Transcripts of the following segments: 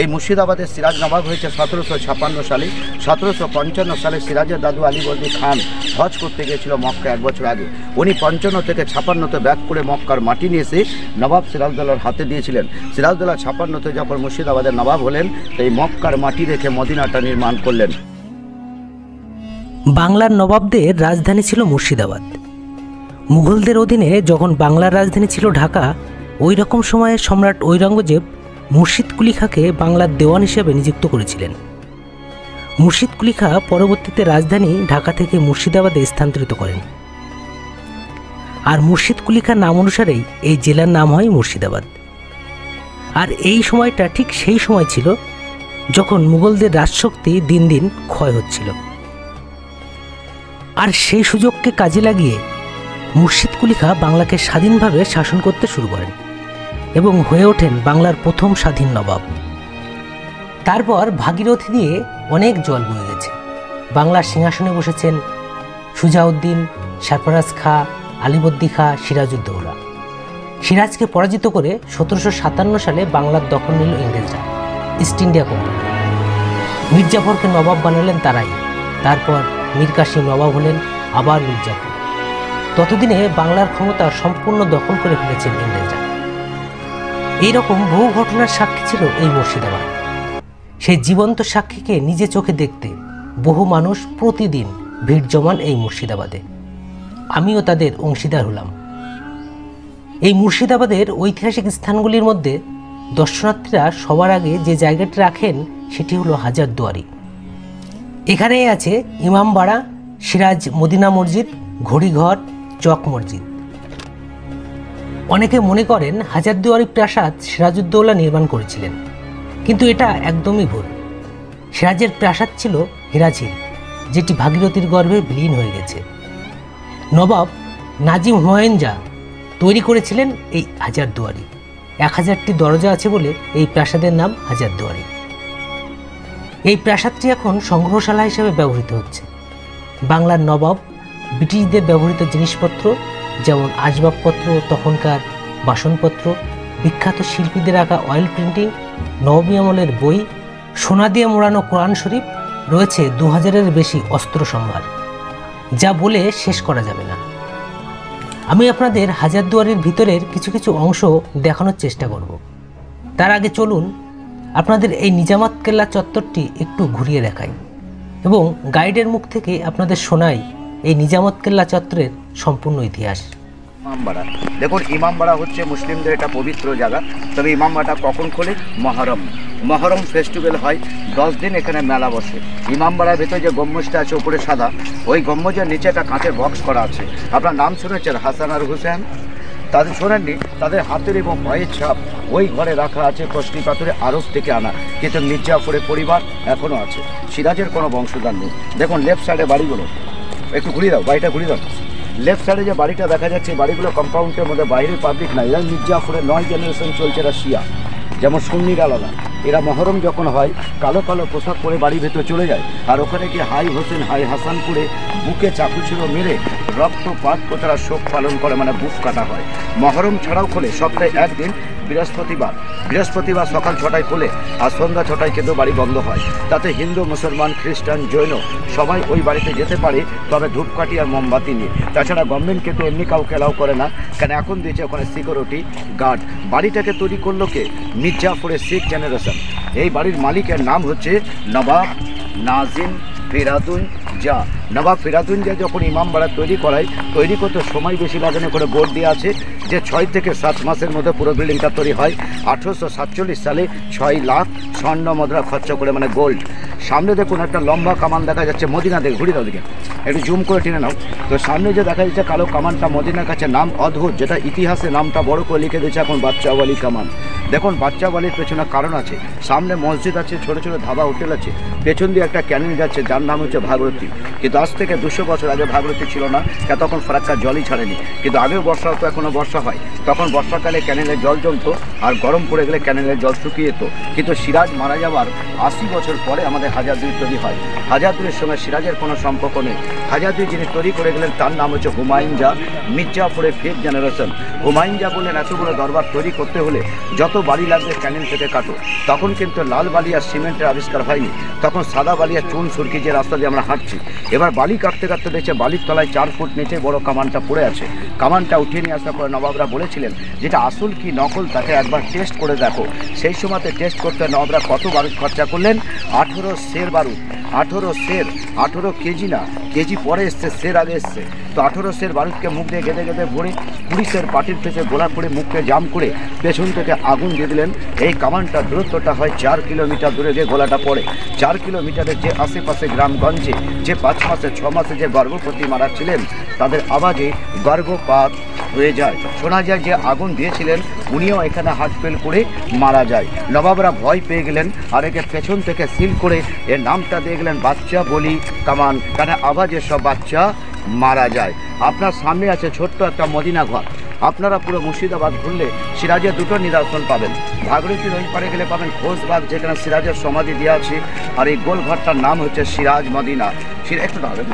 এই মুর্শিদাবাদের সিরাজ নবাব হয়েছে সতেরোশো ছাপান্ন সালে। সতেরোশো পঞ্চান্ন সালে সিরাজের দাদু আলীবর্দী খান হজ করতে গিয়েছিল মক্কা এক বছর আগে। উনি পঞ্চান্ন থেকে ছাপান্নতে ব্যাক করে মক্কার মাটি নিয়ে এসে নবাব সিরাজদৌলার হাতে দিয়েছিলেন। সিরাজদৌল্লা ছাপান্নতে যখন মুর্শিদাবাদের নবাব হলেন এই মক্কার মাটি রেখে মদিনাটা নির্মাণ করলেন। বাংলার নবাবদের রাজধানী ছিল মুর্শিদাবাদ। মুঘলদের অধীনে যখন বাংলার রাজধানী ছিল ঢাকা, ওই রকম সময়ে সম্রাট ঔরঙ্গজেব মুর্শিদ কুলি খাঁকে বাংলার দেওয়ান হিসেবে নিযুক্ত করেছিলেন। মুর্শিদ কুলি খাঁ পরবর্তীতে রাজধানী ঢাকা থেকে মুর্শিদাবাদে স্থানান্তরিত করেন। আর মুর্শিদ কুলি খাঁ নাম অনুসারেই এই জেলার নাম হয় মুর্শিদাবাদ। আর এই সময়টা ঠিক সেই সময় ছিল যখন মুঘলদের রাজশক্তি দিন দিন ক্ষয় হচ্ছিল। আর সেই সুযোগকে কাজে লাগিয়ে মুর্শিদ কুলি খাঁ বাংলাকে স্বাধীনভাবে শাসন করতে শুরু করেন। এবং হয়ে ওঠেন বাংলার প্রথম স্বাধীন নবাব। তারপর ভাগীরথী দিয়ে অনেক জল বয়ে গেছে। বাংলার সিংহাসনে বসেছেন সুজাউদ্দিন, সারফরাজ খাঁ, আলিবদ্দি খাঁ, সিরাজউদ্দৌলা। সিরাজকে পরাজিত করে সতেরোশো সাতান্ন সালে বাংলার দখল নিল ইংরেজরা, ইস্ট ইন্ডিয়া কোম্পানি। মির্জাফরকে নবাব বানালেন তারাই। তারপর মীর কাসিম নবাব হলেন আবার মির্জাফর। ততদিনে বাংলার ক্ষমতা সম্পূর্ণ দখল করে ফেলেছেন ইংরেজরা। এইরকম বহু ঘটনার সাক্ষী ছিল এই মুর্শিদাবাদ। সেই জীবন্ত সাক্ষীকে নিজে চোখে দেখতে বহু মানুষ প্রতিদিন ভিড় জমান এই মুর্শিদাবাদে। আমিও তাদের অংশীদার হলাম। এই মুর্শিদাবাদের ঐতিহাসিক স্থানগুলির মধ্যে দর্শনার্থীরা সবার আগে যে জায়গাটি রাখেন, সেটি হলো হাজারদুয়ারি এখানেই আছে ইমামবাড়া, সিরাজ মদিনা মসজিদ, ঘড়িঘর, চক মসজিদ। অনেকে মনে করেন হাজারদুয়ারি প্রাসাদ সিরাজউদ্দৌলা নির্মাণ করেছিলেন। কিন্তু এটা একদমই ভুল। সিরাজের প্রাসাদ ছিল হিরাঝিল, যেটি ভাগীরথীর গর্ভে বিলীন হয়ে গেছে। নবাব নাজিম হুমায়ুন তৈরি করেছিলেন এই হাজারদুয়ারি এক হাজারটি দরজা আছে বলে এই প্রাসাদের নাম হাজারদুয়ারি এই প্রাসাদটি এখন সংগ্রহশালা হিসেবে ব্যবহৃত হচ্ছে। বাংলার নবাব ব্রিটিশদের ব্যবহৃত জিনিসপত্র যেমন আসবাবপত্র, তখনকার বাসনপত্র, বিখ্যাত শিল্পীদের আঁকা অয়েল প্রিন্টিং নবমী আমলের বই, সোনা দিয়ে মোড়ানো কোরআন শরীফ, রয়েছে দু হাজারের বেশি অস্ত্র সম্ভার। যা বলে শেষ করা যাবে না। আমি আপনাদের হাজারদুয়ারির ভিতরের কিছু কিছু অংশ দেখানোর চেষ্টা করব। তার আগে চলুন আপনাদের এই নিজামাত কেল্লা চত্বরটি একটু ঘুরিয়ে দেখাই এবং গাইডের মুখ থেকে আপনাদের শোনাই এই নিজামত কেল্লা চত্বরের সম্পূর্ণ ইতিহাস। ইমামবাড়া। দেখুন, ইমামবাড়া হচ্ছে মুসলিমদের একটা পবিত্র জায়গা। তবে ইমামবাড়া কখন খোলে? মহরম। মহরম ফেস্টিভ্যাল হয় দশ দিন এখানে মেলা বসে। ইমামবাড়ার ভেতরে যে গম্বুজটা আছে, উপরে সাদা, ওই গম্বুজের নিচে একটা কাঁচের বক্স করা আছে। আপনার নাম শুনেছেন হাসান আর হুসেন? তাদের শোনেননি? তাদের হাতের এবং পায়ের ছাপ, ওই ঘরে রাখা আছে কষ্টি পাথরে আরব থেকে আনা। কিন্তু মির্জাফরের পরিবার এখনও আছে। সিরাজের কোনো বংশধর নেই। দেখুন লেফট সাইডে বাড়িগুলো। একটু ঘুরিয়ে দাও, বাড়িটা ঘুরিয়ে দাও। লেফট সাইডে যে বাড়িটা দেখা যাচ্ছে বাড়িগুলো কম্পাউন্ডের মধ্যে বাইরের পাবলিক নাই। এরা মির্জাফরের নয় জেনারেশন চলছে, এরা শিয়া যেমন সুন্নির আলাদা। এরা মহরম যখন হয়, কালো কালো পোশাক পরে বাড়ির ভেতরে চলে যায়। আর ওখানে গিয়ে হাই হোসেন, হাই হাসান করে বুকে চাকু ছিল মেরে রক্তপাত করে তারা শোক পালন করে মানে বুক কাটা হয়। মহরম ছাড়াও খোলে সপ্তাহে একদিন বৃহস্পতিবার। বৃহস্পতিবার সকাল ছটায় খোলে আর সন্ধ্যা ছটায় কিন্তু বাড়ি বন্ধ হয়। তাতে হিন্দু, মুসলমান, খ্রিস্টান, জৈন সবাই ওই বাড়িতে যেতে পারে, তবে ধূপকাঠি আর মোমবাতি নিয়ে তাছাড়া গভর্নমেন্ট কিন্তু এমনি কাউকে এলাও করে না, কেন এখন দিয়েছে ওখানে সিকিউরিটি গার্ড বাড়িটাকে তৈরি করল কে? মির্জাফরের শিখ জেনারেশন এই বাড়ির মালিকের নাম হচ্ছে নবাব নাজিম ফিরাতুন, যা নবাব ফিরাতুন যা যখন ইমামবাড়া তৈরি করায়, তৈরি করতে সময় বেশি লাগে না করে বোর্ড দিয়ে আছে যে ছয় থেকে সাত মাসের মধ্যে পুরো বিল্ডিংটা তৈরি হয়। আঠেরোশো সাতচল্লিশ সালে ছয় লাখ স্বর্ণ মুদ্রা খরচ করে মানে গোল্ড। সামনে দেখুন একটা লম্বা কামান দেখা যাচ্ছে মদিনা দেখে ঘুরি দিকে একটু জুম করে টেনে নাও। তো সামনে যে দেখা যাচ্ছে কালো কামানটা মদিনার কাছে নাম অদ্ভুত, যেটা ইতিহাসে নামটা বড় করে লিখে দিয়েছে এখন বাচ্চা বাচ্চাওয়ালি কামান। দেখুন বাচ্চাওয়ালির পেছনে কারণ আছে। সামনে মসজিদ আছে, ছোট ছোট ধাবা, হোটেল আছে। পেছন দিয়ে একটা ক্যানেল যাচ্ছে, যার নাম হচ্ছে ভাগরতী কিন্তু আজ থেকে দুশো বছর আগে ভাগরতী ছিল না তখন ফারাক্কা জলই ছাড়েনি। কিন্তু আগেও বর্ষা হতো এখনও বর্ষা হয়। তখন বর্ষাকালে ক্যানেলের জল জমতো, আর গরম পড়ে গেলে ক্যানেলের জল শুকিয়ে যেত। কিন্তু সিরাজ মারা যাওয়ার আশি বছর পরে আমাদের হাজারদুই তৈরি হয়। হাজারদুইয়ের সঙ্গে সিরাজের কোনো সম্পর্ক নেই। হাজারদুই যিনি তৈরি করে গেলেন, তার নাম হচ্ছে হুমায়ুন জা মির্জাফরের ফিফথ জেনারেশন। হুমায়ুন জা বললেন এত বড় দরবার তৈরি করতে হলে যত বালি লাগবে, ক্যানেল থেকে কাটো। তখন কিন্তু লাল বালি আর সিমেন্টের আবিষ্কার হয়নি। তখন সাদা বালি আর চুন সুরকি যে রাস্তা দিয়ে আমরা হাঁটছি। এবার বালি কাটতে কাটতে দেখছে বালির তলায় চার ফুট নিচে বড় কামানটা পড়ে আছে। কামানটা উঠিয়ে নিয়ে আসার পরে নবাবরা বলেছিলেন, যেটা আসল কি নকল তাকে একবার টেস্ট করে দেখো। সেই সময়তে টেস্ট করতে নবাবরা কত বারুদ খরচা করলেন? আঠেরো সের বারুদ। আঠেরো সের আঠেরো কেজি না, কেজি পরে এসছে সের আগে এসছে। তো আঠেরো সের বারুদকে মুখ দিয়ে গেঁদে গেঁদে ভরে সের পাটির পেছে গোলা করে মুখকে জাম করে পেছন থেকে আগুন দিয়ে দিলেন। এই কামানটা দূরত্বটা হয় চার কিলোমিটার দূরে গিয়ে গোলাটা পড়ে। চার কিলোমিটারের যে আশেপাশে গ্রামগঞ্জে যে পাঁচ মাসে, ছ মাসে যে গর্ভবতী মারা ছিলেন, তাদের আওয়াজে গর্ভপাত হয়ে যায়। শোনা যায় যে আগুন দিয়েছিলেন, উনিও এখানে হাত ফেল করে মারা যায়। নবাবরা ভয় পেয়ে গেলেন আর একে পেছন থেকে সিল করে এর নামটা দিয়ে গেলেন বাচ্চা বলি কামান। কারণ আওয়াজে সব বাচ্চা মারা যায়। আপনার সামনে আছে ছোট্ট একটা মদিনা ঘর। আপনারা পুরো মুর্শিদাবাদ ঘুরলে সিরাজের দুটো নিদর্শন পাবেন। ভাগরতীর ওই পারে গেলে পাবেন ঘোষবাগ, যেখানে সিরাজের সমাধি দিয়ে আছে। আর এই গোলঘরটার নাম হচ্ছে সিরাজ মদিনা। একটু দাঁড়াবেন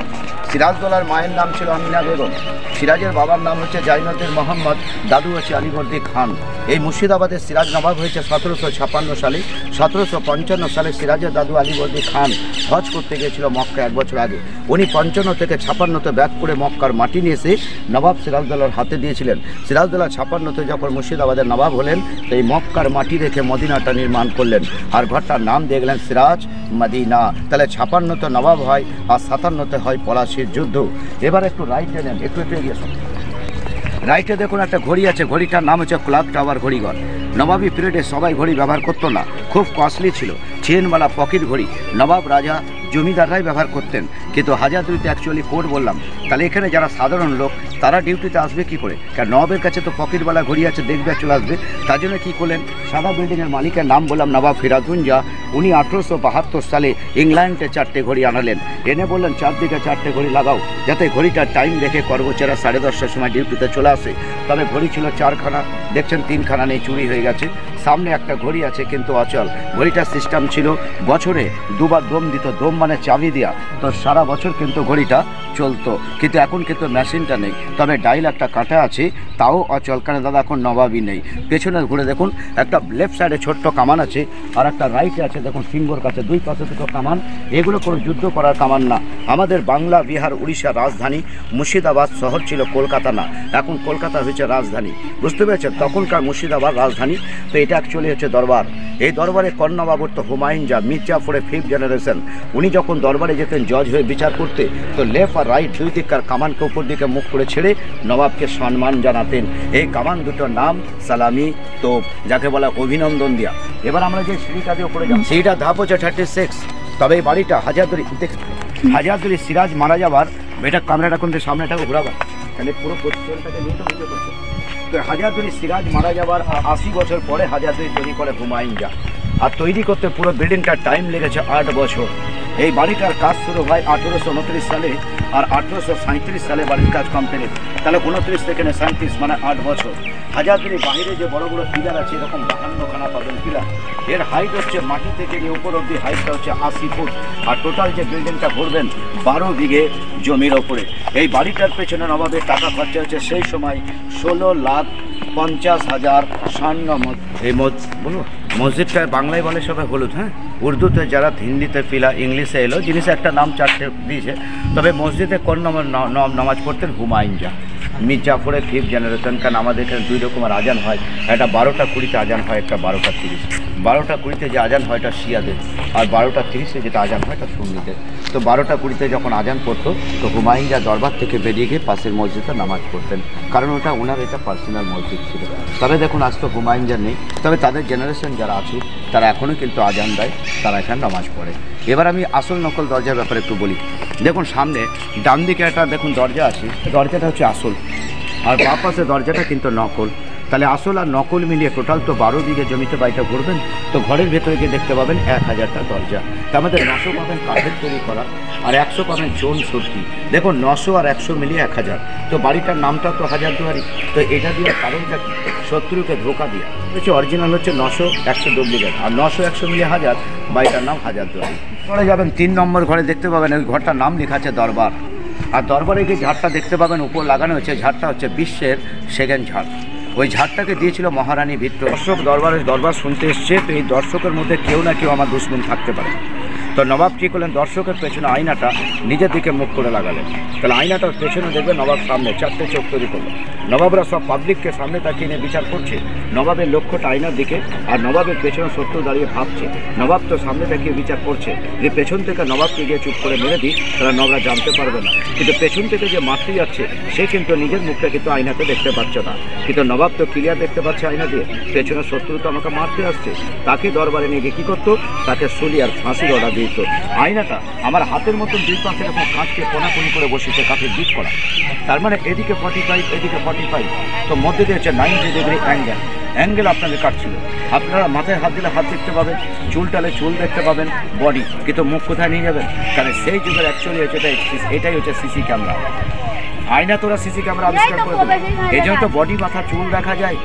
সিরাজদোলার মায়ের নাম ছিল আমিনা বেগম। সিরাজের বাবার নাম হচ্ছে জাইনতের মোহাম্মদ দাদু হচ্ছে আলিবর্দি খান। এই মুর্শিদাবাদের সিরাজ নবাব হয়েছে সতেরোশো ছাপান্ন সালে। সতেরোশো পঞ্চান্ন সালে সিরাজের দাদু আলিবর্দি খান হজ করতে গিয়েছিল মক্কা এক বছর আগে। উনি পঞ্চান্ন থেকে ছাপান্নতে ব্যাক করে মক্কার মাটি নিয়ে এসে নবাব সিরাজদৌলার হাতে দিয়েছিলেন। সিরাজদৌল্লা ছাপান্নতে যখন মুর্শিদাবাদের নবাব হলেন এই মক্কার মাটি রেখে মদিনাটা নির্মাণ করলেন। আর ঘরটার নাম দিয়ে গেলেন সিরাজ মদিনা। তাহলে ছাপান্নতে নবাব হয়, আর সাতান্নতে হয় পলাশির যুদ্ধ। এবার একটু রাইটে নেন, একটু একটু এগিয়ে রাইটে দেখুন একটা ঘড়ি আছে, ঘড়িটার নাম হচ্ছে ক্লক টাওয়ার ঘড়িঘর। নবাবী পিরিয়ডে সবাই ঘড়ি ব্যবহার করতো না, খুব কস্টলি ছিল। চেনওয়ালা পকেট ঘড়ি, নবাব রাজা জমিদাররাই ব্যবহার করতেন। কিন্তু হাজারদুইতে অ্যাকচুয়ালি কোড বললাম, তাহলে এখানে যারা সাধারণ লোক, তারা ডিউটিতে আসবে কি করে? কারণ নবাবের কাছে তো পকেটওয়ালা ঘড়ি আছে, দেখবে, চলে আসবে। তার জন্য কী করলেন? সাদা বিল্ডিংয়ের মালিকের নাম বললাম নবাব ফিরাজুঞ্জা উনি আঠেরোশো বাহাত্তর সালে ইংল্যান্ডে চারটে ঘড়ি আনালেন। এনে বললেন, চারদিকে চারটে ঘড়ি লাগাও, যাতে ঘড়িটার টাইম দেখে কর্মচারীরা সাড়ে দশটার সময় ডিউটিতে চলে আসে। তবে ঘড়ি ছিল চারখানা, দেখছেন তিনখানা নেই, চুরি হয়ে গেছে। সামনে একটা ঘড়ি আছে, কিন্তু অচল। ঘড়িটার সিস্টেম ছিল বছরে দুবার দম দিত, দম মানে চাবি দেওয়া তো সারা বছর কিন্তু ঘড়িটা চলতো। কিন্তু এখন কিন্তু মেশিনটা নেই। তবে ডাইল একটা কাটা আছে, তাও অচল। কারণ দাদা, এখন নবাবই নেই। পেছনে ঘুরে দেখুন, একটা লেফট সাইডে ছোট্ট কামান আছে, আর একটা রাইটে আছে, দেখুন সিঙ্গোর কাছে। দুই পাশে দুটো কামান। এগুলো কোনো যুদ্ধ করার কামান না। আমাদের বাংলা, বিহার উড়িষ্যার রাজধানী মুর্শিদাবাদ শহর ছিল কলকাতা না। এখন কলকাতা হয়েছে রাজধানী। বুঝতে পেরেছেন? তখনকার মুর্শিদাবাদ রাজধানী। তো এটা অ্যাকচুয়ালি হচ্ছে দরবার। এই দরবারে কর্ণবাবুর তো হুমায়ুন যা মির্জাফরের ফিফথ জেনারেশন উনি যখন দরবারে যেতেন জজ হয়ে বিচার করতে, তো লেফট আর রাইট দুই দিককার কামানকে উপর দিকে মুখ করে ছেড়ে নবাবকে সম্মান জানাতেন। এই কামান দুটোর নাম সালামি তোপ, যাকে বলা অভিনন্দন দিয়া। এবার আমরা যে সিঁড়িটা দিয়ে উপরে যাব সিঁড়িটা ধাপ হচ্ছে থার্টি সিক্স তবে এই বাড়িটা হাজারদুরি হাজারদুরি সিরাজ মারা যাবার, এটা ক্যামেরাটা কিন্তু সামনেটাকে ঘোরাবার। তাহলে পুরো পোস্টেলটাকে নিয়ে তো তো হাজারদুরি সিরাজ মারা যাবার আশি বছর পরে হাজারদুরি তৈরি করে হুমায়ুন যা আর তৈরি করতে পুরো বিল্ডিংটার টাইম লেগেছে আট বছর। এই বাড়িটার কাজ শুরু হয় আঠেরোশো উনত্রিশ সালে আর আঠেরোশো সাঁত্রিশ সালে বাড়ির কাজ কমপ্লিট তাহলে উনত্রিশ থেকে সাঁত্রিশ মানে আট বছর। হাজারদুরি বাইরে যে বড় বড় পিলার আছে, এরকম বাহান্নখানা পাবেন পিলার এর হাইট হচ্ছে মাটি থেকে নিয়ে উপর অব্দি হাইটটা হচ্ছে আশি ফুট। আর টোটাল যে বিল্ডিংটা ভরবেন বারো বিঘে জমির ওপরে। এই বাড়িটার পেছনে নবাবের টাকা খরচা হচ্ছে সেই সময় ষোলো লাখ পঞ্চাশ হাজার স্বর্ণ এই বলুন মসজিদটা বাংলায় বলে সবাই হলুদ হ্যাঁ? উর্দুতে যারা হিন্দিতে পিলা ইংলিশে এলো, জিনিস একটা নাম চারটে দিয়েছে, তবে মসজিদে কোন নামাজ পড়তেন হুমায়ুন যা মির্জাফরের ফিফথ জেনারেশন কারণ আমাদের এখানে দুই রকমের আজান হয়। একটা বারোটা কুড়িতে আজান হয়, একটা বারোটা তিরিশ। বারোটা কুড়িতে যে আজান হয়, এটা শিয়াদের। আর বারোটা তিরিশে যেটা আজান হয়, এটা সুন্নিদের। তো বারোটা কুড়িতে যখন আজান পড়তো, তো হুমায়ুন যা দরবার থেকে বেরিয়ে গিয়ে পাশের মসজিদে নামাজ পড়তেন। কারণ ওটা ওনার এটা পার্সোনাল মসজিদ ছিল। তবে দেখুন, আজ তো হুমায়ুন যা নেই। তবে তাদের জেনারেশন যারা আছে, তারা এখনও কিন্তু আজান দেয়, তারা এখানে নামাজ পড়ে। এবার আমি আসল নকল দরজার ব্যাপারে একটু বলি। দেখুন, সামনে ডান দিকে একটা, দেখুন, দরজা আছে। দরজাটা হচ্ছে আসল। আর বাঁ দরজাটা কিন্তু নকল। তাহলে আসল আর নকল মিলিয়ে টোটাল তো বারো বিঘে জমিতে বাড়িটা ঘুরবেন। তো ঘরের ভেতরে গিয়ে দেখতে পাবেন এক হাজারটা দরজা। তার মধ্যে নশো পাবেন কাঠের তৈরি করা আর একশো পাবেন চোন সর্দি দেখুন, নশো আর একশো মিলিয়ে এক হাজার। তো বাড়িটার নামটা তো হাজার দুয়ারি। তো এটা দিয়ে কারণটা কি? শত্রুকে ধোকা দিয়া। হচ্ছে অরিজিনাল হচ্ছে নশো একশো ডুপ্লিকেট আর নশো একশো মিলিয়ে হাজার, বাড়িটার নাম হাজার দুয়ারি। পরে যাবেন তিন নম্বর ঘরে দেখতে পাবেন, ওই ঘরটার নাম লেখা আছে দরবার। আর দরবারে যে ঝাড়টা দেখতে পাবেন, উপর লাগানো হয়েছে ঝাড়টা হচ্ছে বিশ্বের সেকেন্ড ঝাড়। ওই ঝাড়টাকে দিয়েছিল মহারানী ভিত্ত দর্শক দরবারে দরবার শুনতে এসছে, তো এই দর্শকের মধ্যে কেউ না কেউ আমার দুশ্মন থাকতে পারে। তো নবাব কী করলেন? দর্শকের পেছনে আয়নাটা নিজের দিকে মুখ করে লাগালেন। তাহলে আয়নাটার পেছনে দেখবে নবাব সামনে চারটে চোখ তৈরি করল নবাবরা সব পাবলিককে সামনে তাকিয়ে নিয়ে বিচার করছে। নবাবের লক্ষ্যটা আয়নার দিকে আর নবাবের পেছনে শত্রু দাঁড়িয়ে ভাবছে। নবাব তো সামনে তাকিয়ে বিচার করছে। যে পেছন থেকে নবাবকে গিয়ে চুপ করে মেরে দিই তারা নবরা জানতে পারবে না। কিন্তু পেছন থেকে যে মারতে যাচ্ছে, সে কিন্তু নিজের মুখটা কিন্তু আয়নাতে দেখতে পাচ্ছে না। কিন্তু নবাব তো ক্লিয়ার দেখতে পাচ্ছে আয়না দিয়ে। পেছনে শত্রু তো আমাকে মারতে আসছে। তাকে দরবারে নিয়ে গিয়ে কী করতো? তাকে সুলি আর ফাঁসির অর্ডার দিত আয়নাটা আমার হাতের মতন দুই পাশে এরকম কাঁচকে কোনাকুনি করে বসেছে কাঠে বিট করা। তার মানে এদিকে ফর্টি ফাইভ এদিকে ফর্টি ফাইভ তো মধ্যে দিয়ে হচ্ছে নাইনটি ডিগ্রি অ্যাঙ্গেল অ্যাঙ্গেল আপনাদের কাটছিল। আপনারা মাথায় হাত দিলে হাত দেখতে পাবেন চুল টালে চুল দেখতে পাবেন বডি কিন্তু মুখ কোথায় নিয়ে যাবেন? কারণ সেই যুগের অ্যাকচুয়ালি হচ্ছে এটাই এটাই হচ্ছে সিসি ক্যামেরা আয়না তোরা সিসি ক্যামেরা আবিষ্কার করে দেবে এই জন্য তো বডি মাথা চুল দেখা যায়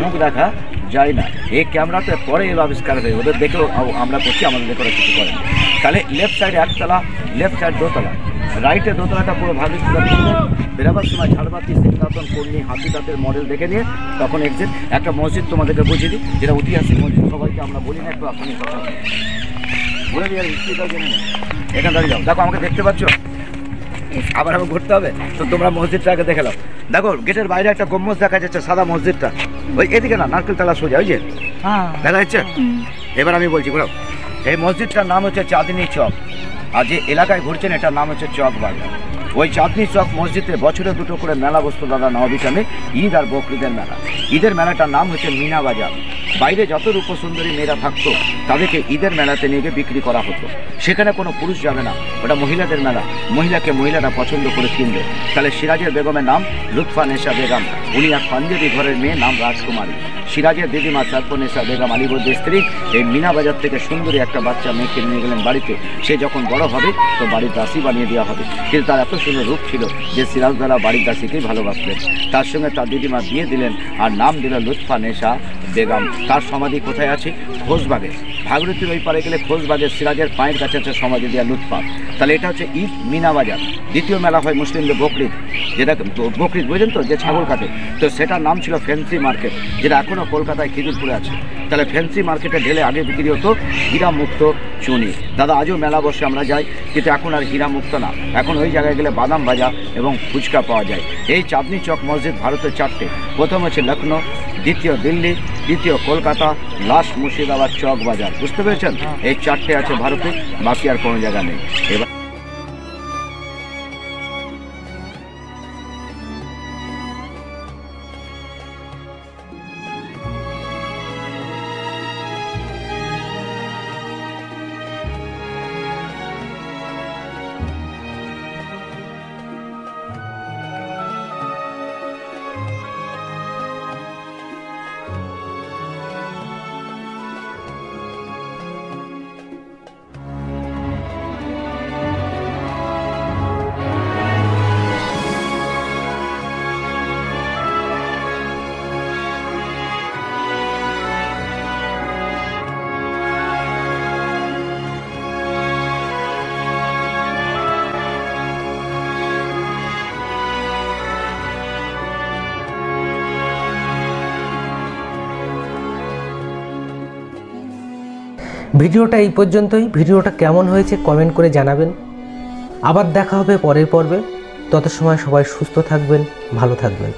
মুখ দেখা যায় না। এই ক্যামেরাতে পরে এলো আবিষ্কার হয়ে ওদের দেখেও আমরা করছি আমাদের ওরা কিছু করে না। তাহলে লেফট সাইডে একতলা লেফট সাইড দোতলা। রাইটে দোতলাটা পুরো ভাগে বেরাবার সময় ঝাড়বাতি সিংহাসন কর্মী হাতি দাঁতের মডেল দেখে নিয়ে তখন এক্সিট একটা মসজিদ তোমাদেরকে বুঝিয়ে দিই যেটা ঐতিহাসিক মসজিদ। সবাইকে আমরা বলি না একটু আপনি কথা। বলে। দিই আর হিস্ট্রিটাও জেনে নেন এখানে দাঁড়িয়ে যাও। দেখো আমাকে দেখতে পাচ্ছ? আবার আবার ঘুরতে হবে? তো তোমরা মসজিদটা আগে দেখে নাও। দেখো গেটের বাইরে একটা গম্বুজ দেখা যাচ্ছে সাদা মসজিদটা। ওই এদিকে না নারকেল তলা সোজা ওই যে। দেখা যাচ্ছে? এবার আমি বলছি বলো এই মসজিদটার নাম হচ্ছে চাঁদনি চক। আর যে এলাকায় ঘুরছেন, এটার নাম হচ্ছে চক বাজার। ওই চাঁদনি চক মসজিদে বছরে দুটো করে মেলা বসতো দাদা নবীকামে ঈদ আর বকরিদের মেলা। ঈদের মেলাটার নাম হচ্ছে মিনা বাজার। বাইরে যত রূপসুন্দরী মেয়েরা থাকতো, তাদেরকে ঈদের মেলাতে নিয়ে গিয়ে বিক্রি করা হতো। সেখানে কোনো পুরুষ যাবে না, ওটা মহিলাদের মেলা। মহিলাকে মহিলারা পছন্দ করে কিনবে। তাহলে সিরাজের বেগমের নাম লুৎফা নেশা বেগম। উনি এক পাঞ্জাবি ঘরের মেয়ে নাম রাজকুমারী। সিরাজের দিদিমা সারপনেসা বেগম আলিবর্দের স্ত্রী এই মিনা বাজার থেকে সুন্দরী একটা বাচ্চা মেয়েকে নিয়ে গেলেন বাড়িতে। সে যখন বড় হবে, তো বাড়ির দাসী বানিয়ে দেওয়া হবে। কিন্তু তার এত সুন্দর রূপ ছিল যে সিরাজ দ্বারা বাড়ির দাসীকেই ভালোবাসলেন। তার সঙ্গে তার দিদিমা বিয়ে দিলেন আর নাম দিল লুৎফা নেশা। বেগম। তার সমাধি কোথায় আছে? খোঁজবাগে ভাগীরথীর ওই পারে গেলে খোঁজবাগের সিরাজের পায়ের কাছে আছে সমাধি দেওয়া লুৎফা তাহলে এটা হচ্ছে ঈদ মিনা বাজার দ্বিতীয় মেলা হয় মুসলিমদের বকরিদ। যেটা বকরিদ বুঝলেন তো? যে ছাগল কাটে। তো সেটার নাম ছিল ফ্যান্সি মার্কেট, যেটা এখনও কলকাতায় খিদুরপুরে আছে। তাহলে ফ্যান্সি মার্কেটে ঢেলে আগে বিক্রি হতো হীরা মুক্ত চুনি। দাদা, আজও মেলা বসে আমরা যাই, কিন্তু এখন আর হীরা মুক্ত না। এখন ওই জায়গায় গেলে বাদাম ভাজা এবং ফুচকা পাওয়া যায়। এই চাঁদনি চক মসজিদ ভারতের চারটে। প্রথম হচ্ছে লখনৌ দ্বিতীয় দিল্লি তৃতীয় কলকাতা লাস্ট মুর্শিদাবাদ চক বাজার বুঝতে পেরেছেন? এই চারটে আছে ভারতে বাকি আর কোনো জায়গা নেই। এবার ভিডিওটা এই পর্যন্তই। ভিডিওটা কেমন হয়েছে কমেন্ট করে জানাবেন। আবার দেখা হবে পরের পর্বে। তত সময় সবাই সুস্থ থাকবেন, ভালো থাকবেন।